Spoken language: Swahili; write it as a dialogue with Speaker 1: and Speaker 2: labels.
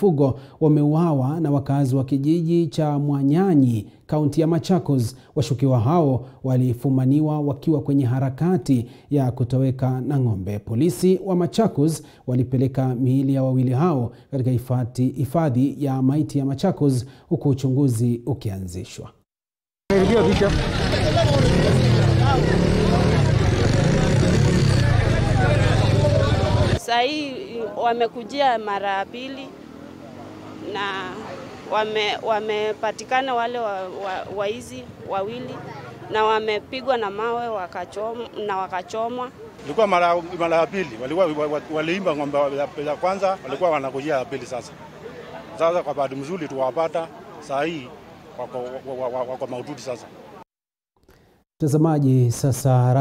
Speaker 1: mifugo wameuawa na wakazi wa kijiji cha Mwanyanyi, kaunti ya Machakos. Washukiwa hao walifumaniwa wakiwa kwenye harakati ya kutoweka na ng'ombe. Polisi wa Machakos walipeleka miili ya wawili hao katika hifadhi ya maiti ya Machakos huku uchunguzi ukianzishwa.
Speaker 2: Sahii wamekujia mara pili na wame wamepatikana wale waizi wa, wa wawili na wamepigwa na mawe wakachom, na wakachomwa.
Speaker 3: Ilikuwa mara mara ya pili walikuwa waliimba ng'ombe ya kwanza, walikuwa wanakujia ya pili. Sasa sasa kwa bahati mzuri tuwapata, saa hii wako, wako, wako, wako maututi sasa.
Speaker 1: Mtazamaji, sasa